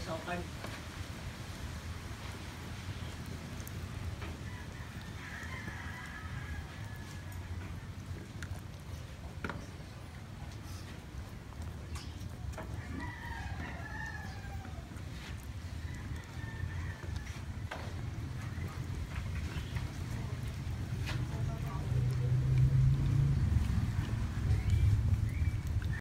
小孩